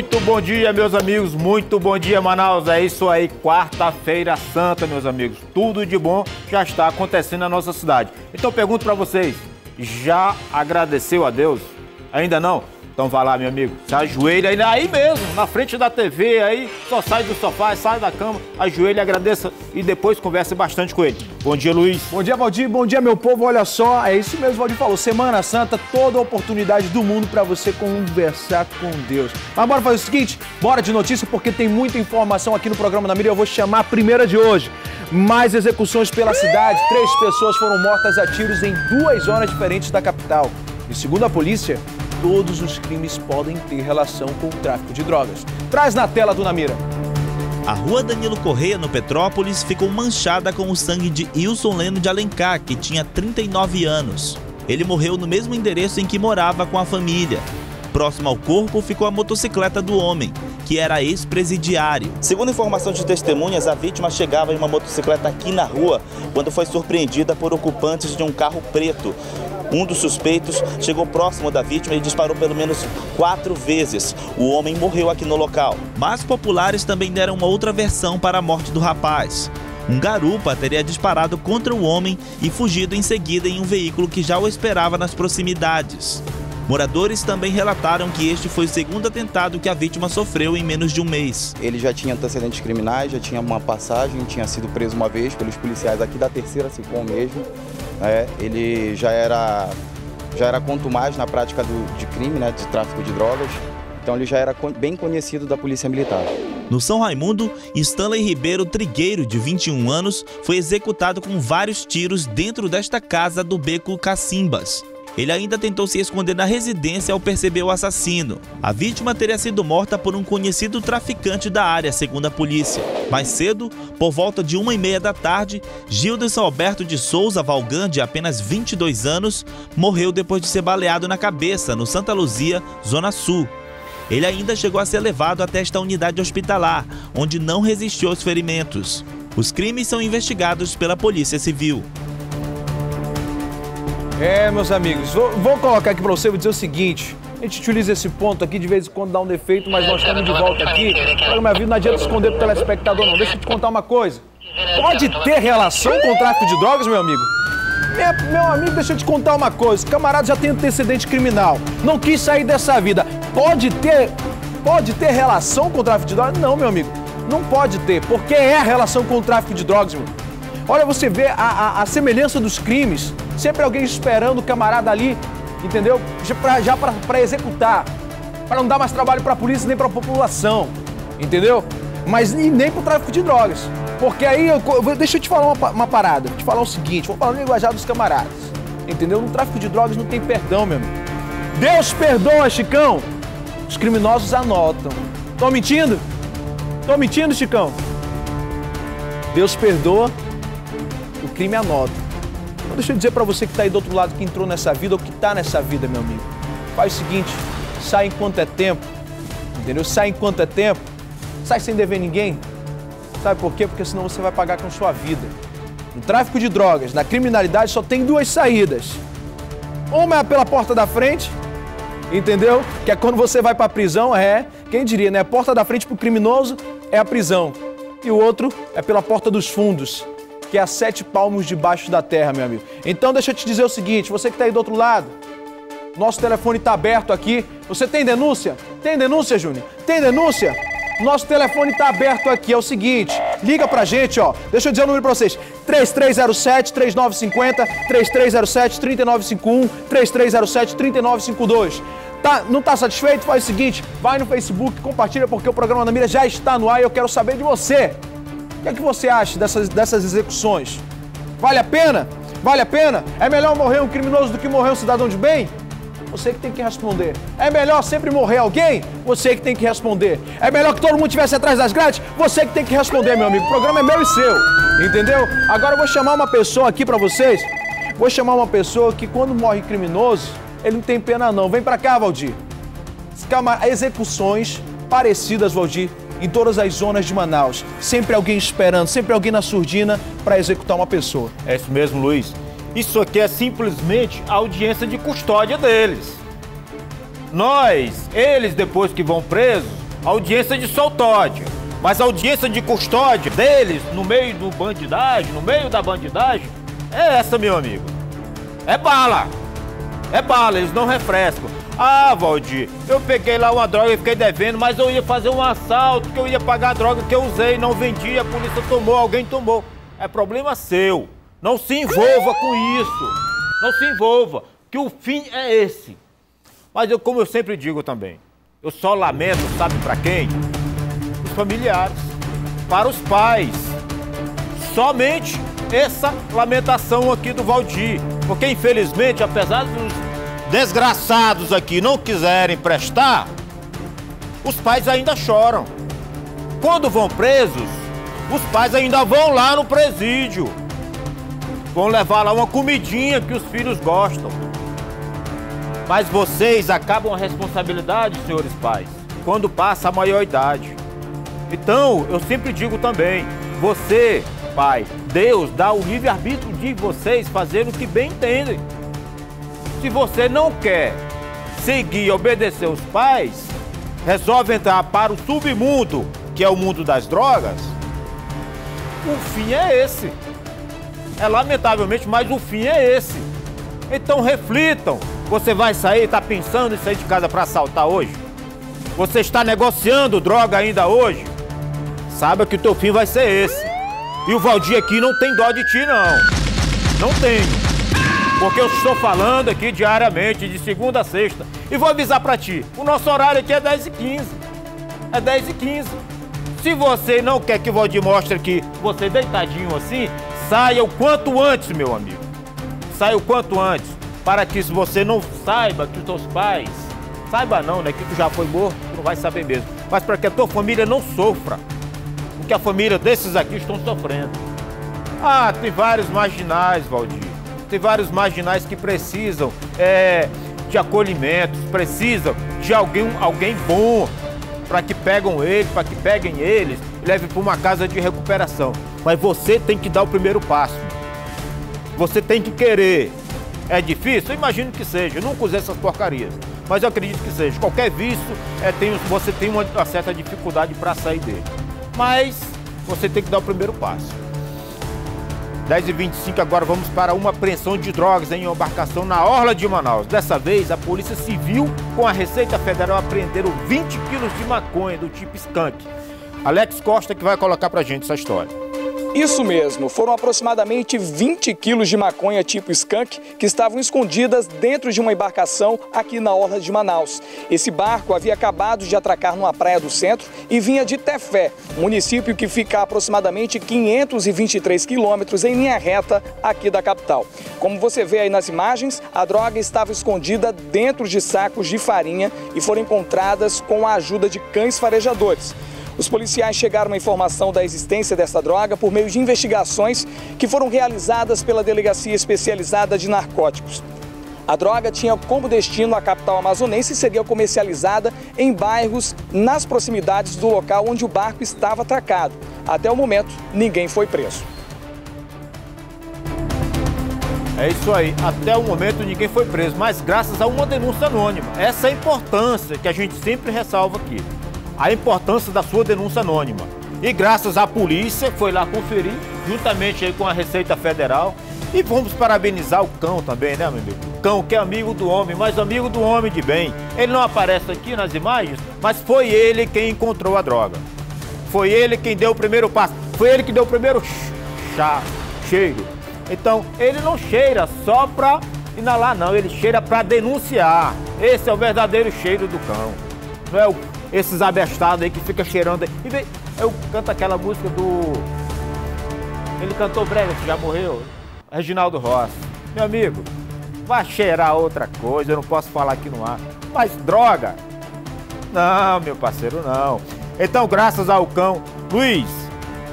Muito bom dia, meus amigos. Muito bom dia, Manaus. É isso aí, quarta-feira santa, meus amigos. Tudo de bom já está acontecendo na nossa cidade. Então pergunto para vocês, já agradeceu a Deus? Ainda não? Então vai lá, meu amigo, se ajoelha aí, mesmo, na frente da TV, aí só sai do sofá, sai da cama, ajoelha, agradeça e depois converse bastante com ele. Bom dia, Luiz. Bom dia, Valdir. Bom dia, meu povo. Olha só, é isso mesmo, Valdir falou. Semana Santa, toda oportunidade do mundo para você conversar com Deus. Mas bora fazer o seguinte, bora de notícia, porque tem muita informação aqui no programa da Mira. Eu vou chamar a primeira de hoje. Mais execuções pela cidade. Três pessoas foram mortas a tiros em duas zonas diferentes da capital. E segundo a polícia, todos os crimes podem ter relação com o tráfico de drogas. Traz na tela do Namira. A rua Danilo Correia, no Petrópolis, ficou manchada com o sangue de Wilson Leno de Alencar, que tinha 39 anos. Ele morreu no mesmo endereço em que morava com a família. Próximo ao corpo ficou a motocicleta do homem, que era ex-presidiário. Segundo informação de testemunhas, a vítima chegava em uma motocicleta aqui na rua quando foi surpreendida por ocupantes de um carro preto. Um dos suspeitos chegou próximo da vítima e disparou pelo menos quatro vezes. O homem morreu aqui no local. Mas populares também deram uma outra versão para a morte do rapaz. Um garupa teria disparado contra o homem e fugido em seguida em um veículo que já o esperava nas proximidades. Moradores também relataram que este foi o segundo atentado que a vítima sofreu em menos de um mês. Ele já tinha antecedentes criminais, já tinha uma passagem, tinha sido preso uma vez pelos policiais aqui da terceira Cicom mesmo. É, ele já era, já era mais na prática do, de crime, né, de tráfico de drogas. Então ele já era bem conhecido da Polícia Militar. No São Raimundo, Stanley Ribeiro Trigueiro, de 21 anos, foi executado com vários tiros dentro desta casa do Beco Cacimbas. Ele ainda tentou se esconder na residência ao perceber o assassino. A vítima teria sido morta por um conhecido traficante da área, segundo a polícia. Mais cedo, por volta de uma e meia da tarde, Gilderson Alberto de Souza Valgan, de apenas 22 anos, morreu depois de ser baleado na cabeça, no Santa Luzia, Zona Sul. Ele ainda chegou a ser levado até esta unidade hospitalar, onde não resistiu aos ferimentos. Os crimes são investigados pela Polícia Civil. É, meus amigos, vou, vou colocar aqui para você, vou dizer o seguinte. A gente utiliza esse ponto aqui, de vez em quando dá um defeito, mas nós estamos de volta aqui. Para minha vida, não adianta esconder pro telespectador, não. Deixa eu te contar uma coisa. Pode ter relação com o tráfico de drogas, meu amigo? Meu amigo, deixa eu te contar uma coisa. O camarada já tem antecedente criminal. Não quis sair dessa vida. Pode ter. Pode ter relação com o tráfico de drogas? Não, meu amigo. Não pode ter. Porque é a relação com o tráfico de drogas, meu. Olha, você vê a, a, a semelhança dos crimes. Sempre alguém esperando o camarada ali, entendeu? Já para executar. Para não dar mais trabalho para a polícia nem para a população. Entendeu? Mas nem para o tráfico de drogas. Porque aí, eu, deixa eu te falar uma, uma parada. Vou te falar o seguinte, vou falar no linguajar dos camaradas. Entendeu? No tráfico de drogas não tem perdão, meu amigo. Deus perdoa, Chicão. Os criminosos anotam. Tô mentindo? Tô mentindo, Chicão? Deus perdoa, crime anota. Então deixa eu dizer para você que está aí do outro lado, que entrou nessa vida ou que está nessa vida, meu amigo. Faz o seguinte, sai enquanto é tempo, entendeu? Sai enquanto é tempo, sai sem dever ninguém. Sabe por quê? Porque senão você vai pagar com sua vida. No tráfico de drogas, na criminalidade, só tem duas saídas. Uma é pela porta da frente, entendeu? Que é quando você vai para a prisão, é, quem diria, né? A porta da frente para o criminoso é a prisão. E o outro é pela porta dos fundos, que é a sete palmos debaixo da terra, meu amigo. Então deixa eu te dizer o seguinte, você que está aí do outro lado, nosso telefone está aberto aqui. Você tem denúncia? Tem denúncia, Júnior? Tem denúncia? Nosso telefone está aberto aqui. É o seguinte, liga pra gente, ó. Deixa eu dizer o número pra vocês: 3307 3950, 3307 3951, 3307 3952. Tá, não tá satisfeito? Faz o seguinte, vai no Facebook, compartilha porque o programa da Mira já está no ar e eu quero saber de você. O que é que você acha dessas, dessas execuções? Vale a pena? Vale a pena? É melhor morrer um criminoso do que morrer um cidadão de bem? Você que tem que responder. É melhor sempre morrer alguém? Você que tem que responder. É melhor que todo mundo estivesse atrás das grades? Você que tem que responder, meu amigo. O programa é meu e seu. Entendeu? Agora eu vou chamar uma pessoa aqui para vocês. Vou chamar uma pessoa que quando morre criminoso, ele não tem pena não. Vem para cá, Valdir. Execuções parecidas, Valdir, em todas as zonas de Manaus. Sempre alguém esperando, sempre alguém na surdina para executar uma pessoa. É isso mesmo, Luiz. Isso aqui é simplesmente a audiência de custódia deles. Nós, eles depois que vão presos, audiência de soltódia. Mas a audiência de custódia deles, no meio do bandidagem, no meio da bandidagem, é essa, meu amigo. É bala. É bala, eles não refrescam. Ah, Valdir, eu peguei lá uma droga e fiquei devendo, mas eu ia fazer um assalto, que eu ia pagar a droga que eu usei, não vendi, a polícia tomou, alguém tomou. É problema seu. Não se envolva com isso. Não se envolva, que o fim é esse. Mas eu, como eu sempre digo também, eu só lamento, sabe para quem? Os familiares, para os pais. Somente essa lamentação aqui do Valdir. Porque infelizmente, apesar dos desgraçados aqui não quiserem prestar, os pais ainda choram. Quando vão presos, os pais ainda vão lá no presídio. Vão levar lá uma comidinha que os filhos gostam. Mas vocês acabam a responsabilidade, senhores pais, quando passa a maior idade. Então, eu sempre digo também, você, pai, Deus dá o livre-arbítrio de vocês fazer o que bem entendem. Se você não quer seguir e obedecer os pais, resolve entrar para o submundo, que é o mundo das drogas, o fim é esse. É lamentavelmente, mas o fim é esse. Então reflitam. Você vai sair, está pensando em sair de casa para assaltar hoje? Você está negociando droga ainda hoje? Saiba que o teu fim vai ser esse. E o Valdir aqui não tem dó de ti, não. Não tenho. Porque eu estou falando aqui diariamente, de segunda a sexta. E vou avisar para ti, o nosso horário aqui é 10 e 15. É 10 e 15. Se você não quer que o Valdir mostre aqui você deitadinho assim, saia o quanto antes, meu amigo. Saia o quanto antes. Para que se você não saiba que os teus pais, saiba não, né? Que tu já foi morto, tu não vai saber mesmo. Mas para que a tua família não sofra. O que a família desses aqui estão sofrendo. Ah, tem vários marginais, Valdir tem vários marginais que precisam é, de acolhimento, precisam de alguém, alguém bom para que pegam ele, para que peguem eles e levem para uma casa de recuperação. Mas você tem que dar o primeiro passo. Você tem que querer. É difícil? Eu imagino que seja. Eu nunca usei essas porcarias. Mas eu acredito que seja. Qualquer vício, é, tem, você tem uma, uma certa dificuldade para sair dele. Mas você tem que dar o primeiro passo. 10 e 25 agora vamos para uma apreensão de drogas em embarcação na Orla de Manaus. Dessa vez, a Polícia Civil com a Receita Federal apreenderam 20 quilos de maconha do tipo skunk. Alex Costa que vai colocar pra gente essa história. Isso mesmo, foram aproximadamente 20 quilos de maconha tipo skunk que estavam escondidas dentro de uma embarcação aqui na orla de Manaus. Esse barco havia acabado de atracar numa praia do centro e vinha de Tefé, município que fica a aproximadamente 523 quilômetros em linha reta aqui da capital. Como você vê aí nas imagens, a droga estava escondida dentro de sacos de farinha e foram encontradas com a ajuda de cães farejadores. Os policiais chegaram à informação da existência dessa droga por meio de investigações que foram realizadas pela Delegacia Especializada de Narcóticos. A droga tinha como destino a capital amazonense e seria comercializada em bairros nas proximidades do local onde o barco estava atracado. Até o momento, ninguém foi preso. É isso aí. Até o momento ninguém foi preso, mas graças a uma denúncia anônima. Essa é a importância que a gente sempre ressalva aqui a importância da sua denúncia anônima. E graças à polícia foi lá conferir, juntamente com a Receita Federal. E vamos parabenizar o cão também, né, meu amigo? O cão que é amigo do homem, mas amigo do homem de bem. Ele não aparece aqui nas imagens, mas foi ele quem encontrou a droga. Foi ele quem deu o primeiro passo. Foi ele que deu o primeiro chá, cheiro. Então, ele não cheira só pra inalar, não. Ele cheira pra denunciar. Esse é o verdadeiro cheiro do cão. Não é o esses abestados aí que fica cheirando. E eu canto aquela música do. Ele cantou brega, que já morreu. Reginaldo Rossi. Meu amigo, vai cheirar outra coisa, eu não posso falar aqui no ar. Mas droga? Não, meu parceiro, não. Então, graças ao cão, Luiz,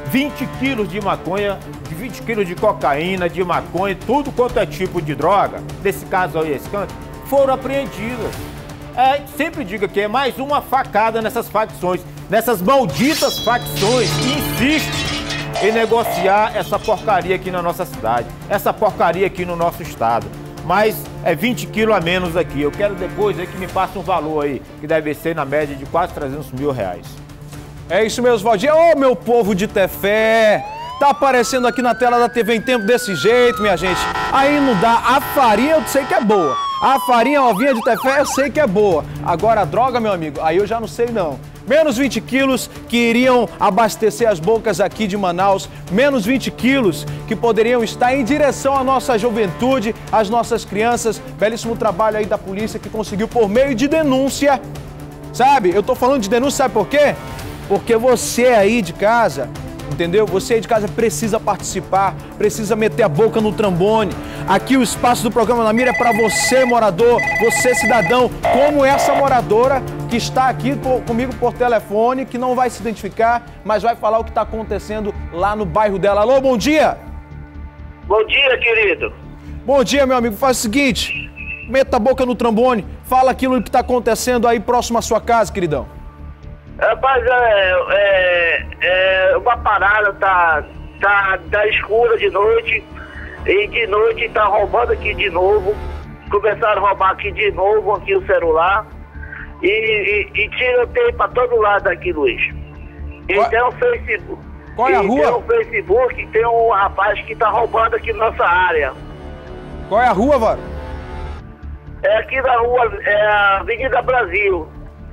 20 quilos de maconha, 20 quilos de cocaína, de maconha, tudo quanto é tipo de droga, nesse caso aí, esse canto, foram apreendidas. É, sempre diga que é mais uma facada nessas facções, nessas malditas facções que insistem em negociar essa porcaria aqui na nossa cidade, essa porcaria aqui no nosso estado. mas é 20 quilos a menos aqui. Eu quero depois aí que me passe um valor aí, que deve ser na média de quase 300 mil reais. É isso mesmo, Valdir. Ô, oh, meu povo de Tefé! Tá aparecendo aqui na tela da TV em tempo desse jeito, minha gente. Aí não dá. A farinha eu sei que é boa. A farinha ovinha de tefé eu sei que é boa. Agora a droga, meu amigo, aí eu já não sei não. Menos 20 quilos que iriam abastecer as bocas aqui de Manaus, menos 20 quilos que poderiam estar em direção à nossa juventude, às nossas crianças. Belíssimo trabalho aí da polícia que conseguiu por meio de denúncia. Sabe? Eu tô falando de denúncia, sabe por quê? Porque você aí de casa entendeu? Você aí de casa precisa participar, precisa meter a boca no trambone. Aqui o espaço do programa na mira é para você, morador, você cidadão, como essa moradora que está aqui por, comigo por telefone, que não vai se identificar, mas vai falar o que está acontecendo lá no bairro dela. Alô, bom dia! Bom dia, querido. Bom dia, meu amigo. Faz o seguinte, meta a boca no trambone, fala aquilo que está acontecendo aí próximo à sua casa, queridão. Rapaz, é, é, é uma parada, tá, tá, tá escura de noite e de noite tá roubando aqui de novo. Começaram a roubar aqui de novo aqui o celular e, e, e tiroteio pra todo lado aqui, Luiz. E tem o Facebook. Qual é a rua? Tem o Facebook, tem um rapaz que tá roubando aqui nossa área. Qual é a rua, Varo? É aqui na rua, é a Avenida Brasil.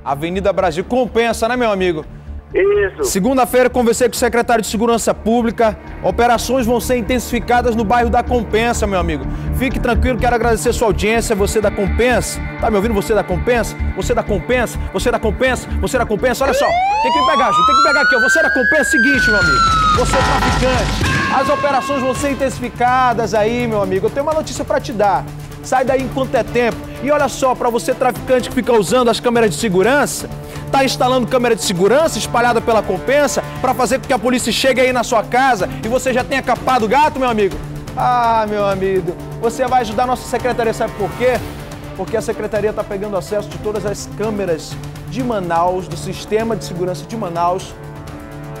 Avenida Brasil. Compensa, né, meu amigo? Isso. Segunda-feira conversei com o secretário de Segurança Pública. Operações vão ser intensificadas no bairro da Compensa, meu amigo. Fique tranquilo, quero agradecer sua audiência, você da Compensa. Tá me ouvindo? Você da Compensa? Você da Compensa? Você da Compensa? Você da Compensa? Olha só, tem que me pegar, tem que pegar aqui, ó. Você da Compensa, seguinte, meu amigo. Você é traficante. As operações vão ser intensificadas aí, meu amigo. Eu tenho uma notícia para te dar. Sai daí enquanto é tempo. E olha só, para você traficante que fica usando as câmeras de segurança, tá instalando câmera de segurança espalhada pela compensa para fazer com que a polícia chegue aí na sua casa e você já tenha capado o gato, meu amigo? Ah, meu amigo, você vai ajudar a nossa secretaria, sabe por quê? Porque a secretaria está pegando acesso de todas as câmeras de Manaus, do sistema de segurança de Manaus,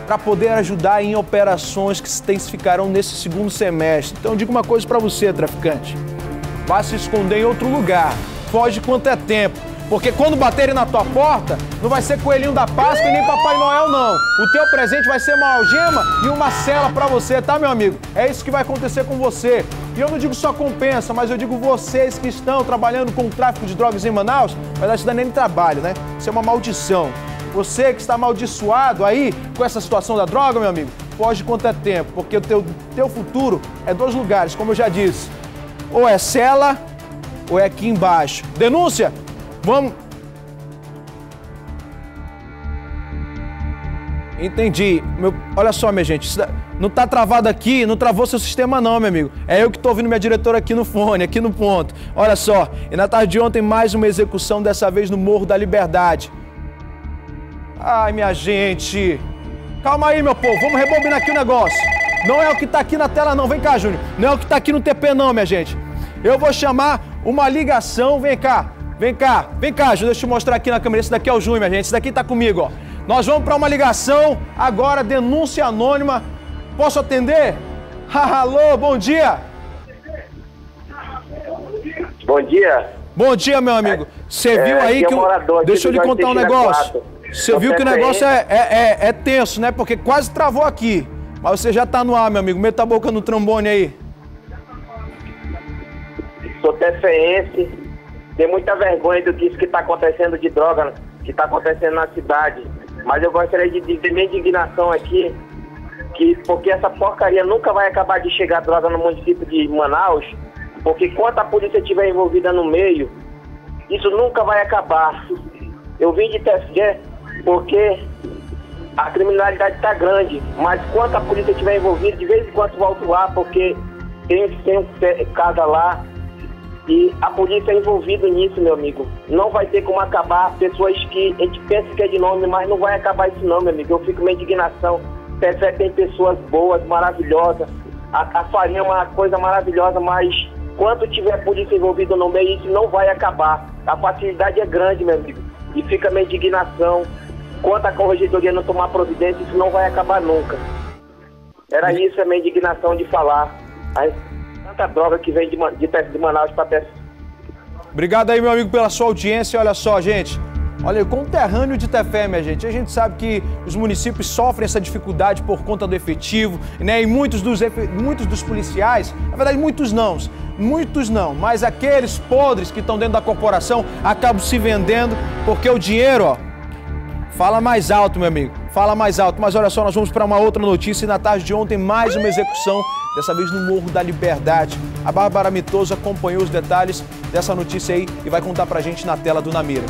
para poder ajudar em operações que se intensificarão nesse segundo semestre. Então, digo uma coisa para você, traficante. Vá se esconder em outro lugar. Foge quanto é tempo. Porque quando baterem na tua porta, não vai ser coelhinho da Páscoa e nem Papai Noel, não. O teu presente vai ser uma algema e uma cela para você, tá, meu amigo? É isso que vai acontecer com você. E eu não digo só compensa, mas eu digo vocês que estão trabalhando com o tráfico de drogas em Manaus, mas isso não é nem trabalho, né? Isso é uma maldição. Você que está amaldiçoado aí com essa situação da droga, meu amigo, foge quanto é tempo, porque o teu, teu futuro é dois lugares, como eu já disse. Ou é cela, ou é aqui embaixo. Denúncia? Vamos. Entendi. Meu, olha só, minha gente. Não tá travado aqui, não travou seu sistema, não, meu amigo. É eu que tô ouvindo minha diretora aqui no fone, aqui no ponto. Olha só. E na tarde de ontem, mais uma execução, dessa vez no Morro da Liberdade. Ai, minha gente. Calma aí, meu povo. Vamos rebobinar aqui o negócio. Não é o que tá aqui na tela, não. Vem cá, Júnior. Não é o que tá aqui no TP, não, minha gente. Eu vou chamar uma ligação. Vem cá. Vem cá, vem cá, Júnior, deixa eu te mostrar aqui na câmera. Esse daqui é o Júnior, minha gente. Esse daqui tá comigo, ó. Nós vamos para uma ligação agora, denúncia anônima. Posso atender? Alô, bom dia. Bom dia. Bom dia, meu amigo. Você é, viu aí que eu... Deixa eu lhe contar um negócio. Você viu que o negócio é, é, é, é, tenso, né? Porque quase travou aqui. Mas você já tá no ar, meu amigo. Meta a boca no trombone aí. Sou TFense tem muita vergonha do que está acontecendo de droga, que está acontecendo na cidade. Mas eu gostaria de dizer minha indignação aqui, que porque essa porcaria nunca vai acabar de chegar droga no município de Manaus, porque enquanto a polícia estiver envolvida no meio, isso nunca vai acabar. Eu vim de TSG porque a criminalidade está grande, mas quando a polícia estiver envolvida, de vez em quando volto lá, porque tem, tem casa lá e a polícia é envolvida nisso, meu amigo. Não vai ter como acabar pessoas que a gente pensa que é de nome, mas não vai acabar isso não, meu amigo. Eu fico com indignação. Pepe tem pessoas boas, maravilhosas. A, a farinha é uma coisa maravilhosa, mas quando tiver polícia envolvida no meio, isso não vai acabar. A facilidade é grande, meu amigo. E fica minha indignação. Quanto a corregedoria não tomar providência, isso não vai acabar nunca. Era isso a minha indignação de falar. tráfico de droga que vem de, de, de Manaus para Tefé. Obrigado aí, meu amigo, pela sua audiência. Olha só, gente. Olha, o conterrâneo de Tefé, minha gente. A gente sabe que os municípios sofrem essa dificuldade por conta do efetivo, né? E muitos dos, muitos dos policiais, na verdade, muitos não, muitos não, mas aqueles podres que estão dentro da corporação acabam se vendendo porque o dinheiro, ó, fala mais alto, meu amigo. Fala mais alto. Mas olha só, nós vamos para uma outra notícia. E na tarde de ontem, mais uma execução, dessa vez no Morro da Liberdade. A Bárbara Mitoso acompanhou os detalhes dessa notícia aí e vai contar pra gente na tela do Namira.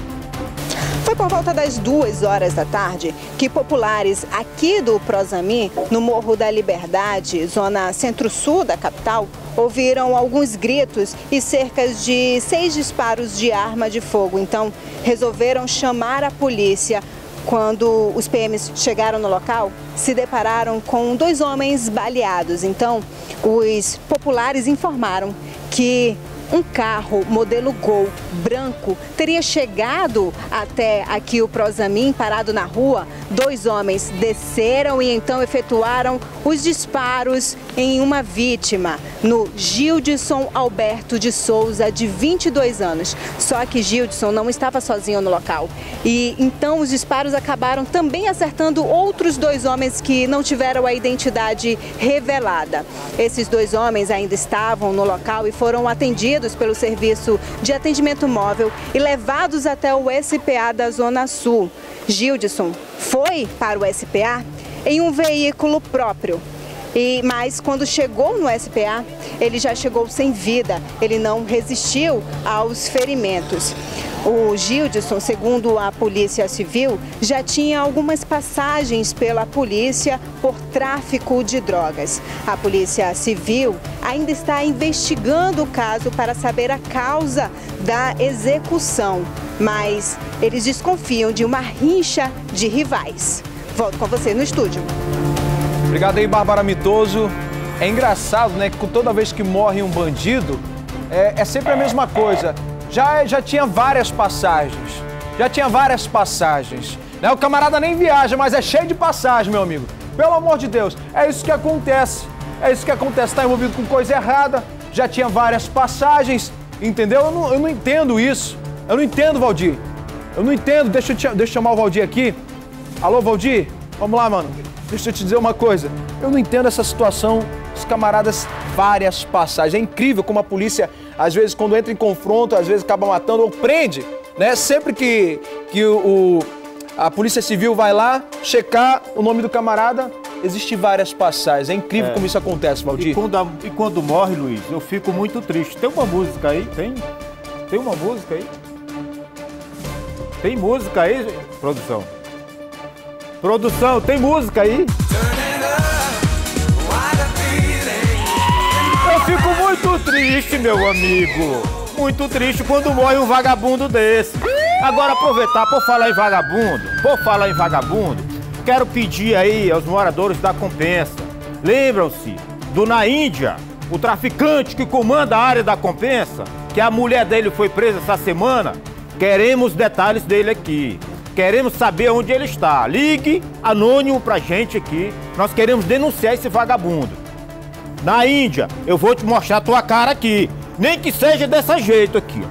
Foi por volta das duas horas da tarde que populares aqui do Prosami, no Morro da Liberdade, zona centro-sul da capital, ouviram alguns gritos e cerca de seis disparos de arma de fogo. Então, resolveram chamar a polícia. Quando os PMs chegaram no local, se depararam com dois homens baleados. Então, os populares informaram que um carro modelo Gol branco teria chegado até aqui o Prosamin, parado na rua. Dois homens desceram e então efetuaram os disparos em uma vítima, no Gildson Alberto de Souza, de 22 anos. Só que Gildson não estava sozinho no local. E então os disparos acabaram também acertando outros dois homens que não tiveram a identidade revelada. Esses dois homens ainda estavam no local e foram atendidos pelo Serviço de Atendimento Móvel e levados até o SPA da Zona Sul. Gildson foi para o SPA em um veículo próprio. E, mas quando chegou no SPA, ele já chegou sem vida, ele não resistiu aos ferimentos. O Gildson, segundo a Polícia Civil, já tinha algumas passagens pela polícia por tráfico de drogas. A Polícia Civil ainda está investigando o caso para saber a causa da execução, mas eles desconfiam de uma rincha de rivais. Volto com você no estúdio. Obrigado aí, Bárbara Mitoso. É engraçado, né, que toda vez que morre um bandido, é, é sempre a mesma coisa já, já tinha várias passagens. Já tinha várias passagens. Né? O camarada nem viaja, mas é cheio de passagem, meu amigo. Pelo amor de Deus, é isso que acontece. É isso que acontece. Está envolvido com coisa errada, já tinha várias passagens, entendeu? Eu não, eu não entendo isso. Eu não entendo, Valdir. Eu não entendo. Deixa eu, te, deixa eu chamar o Valdir aqui. Alô, Valdir? Vamos lá, mano. Deixa eu te dizer uma coisa. Eu não entendo essa situação. Os camaradas, várias passagens. É incrível como a polícia às vezes quando entra em confronto, às vezes acaba matando ou prende, né? Sempre que, que o, a Polícia Civil vai lá checar o nome do camarada, existem várias passagens. É incrível é. como isso acontece, Valdir. E quando, e quando morre, Luiz, eu fico muito triste. Tem uma música aí? Tem? Tem uma música aí? Tem música aí, produção? Produção, tem música aí? fico muito triste, meu amigo. Muito triste quando morre um vagabundo desse. Agora aproveitar por falar em vagabundo, por falar em vagabundo, quero pedir aí aos moradores da Compensa. Lembram-se do na Índia, o traficante que comanda a área da Compensa, que a mulher dele foi presa essa semana? Queremos detalhes dele aqui. Queremos saber onde ele está. Ligue anônimo pra gente aqui. Nós queremos denunciar esse vagabundo na Índia, eu vou te mostrar a tua cara aqui. Nem que seja desse jeito aqui.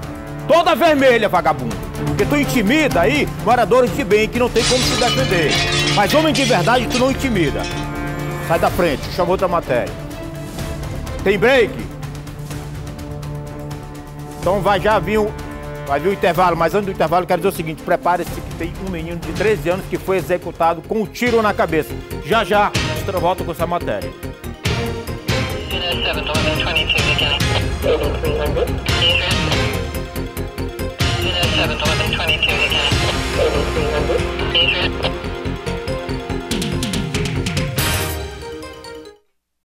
Toda vermelha, vagabundo. Porque tu intimida aí moradores de bem que não tem como se defender. Mas homem de verdade tu não intimida. Sai da frente, chama outra matéria. Tem break? Então vai já vir vai vir o intervalo, mas antes do intervalo quero dizer o seguinte, prepare-se tem um menino de 13 anos que foi executado com um tiro na cabeça. Já já, volta com essa matéria.